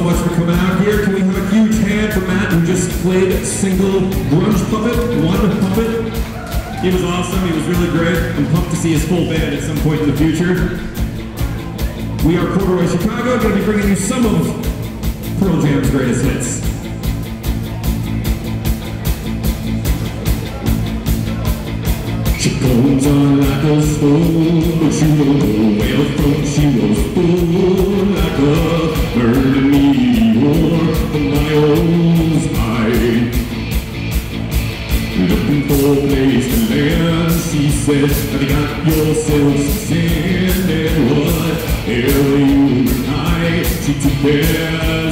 so much for coming out here. Can we have a huge hand for Matt who just played single grunge puppet, one puppet? He was awesome. He was really great. I'm pumped to see his full band at some point in the future. We are Corduroy Chicago, going to be bringing you some of Pearl Jam's greatest hits. She goes on like a stone, but she know where from she was born like a meteor Looking for a place to land, she said, have you got yourself sand and whatever you and I, she took theirs,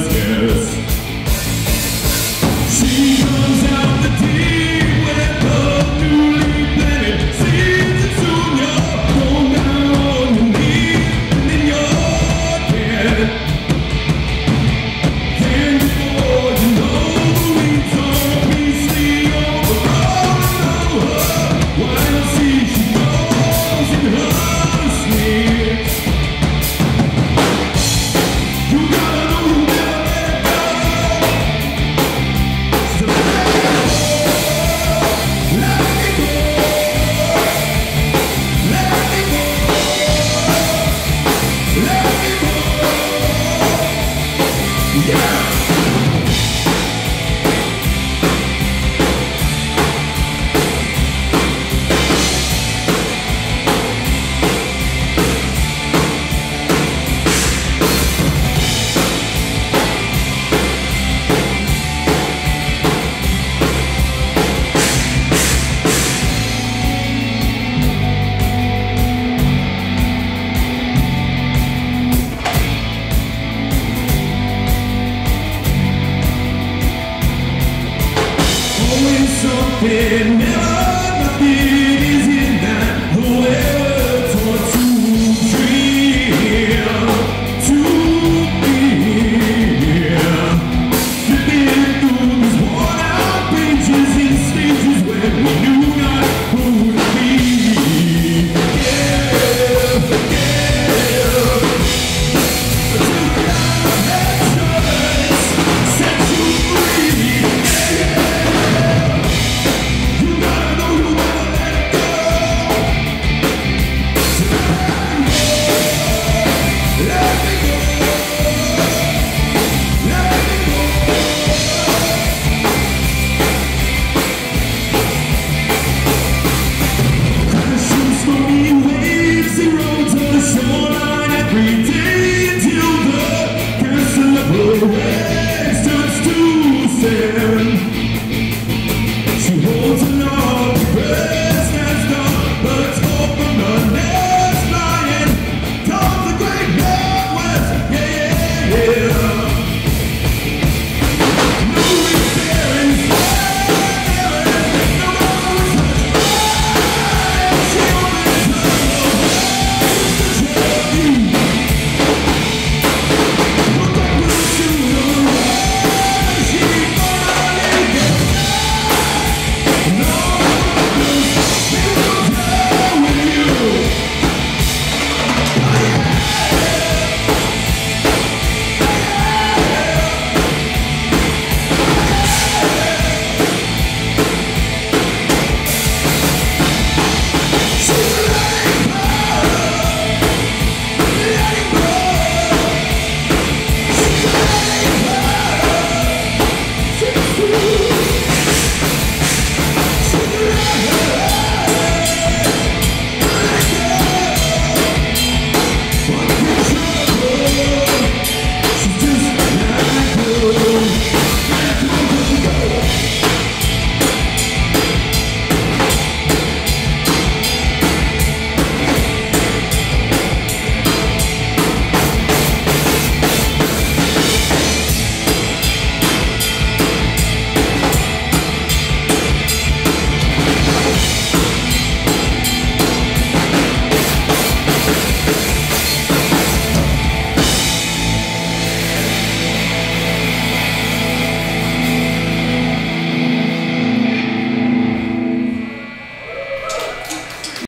it never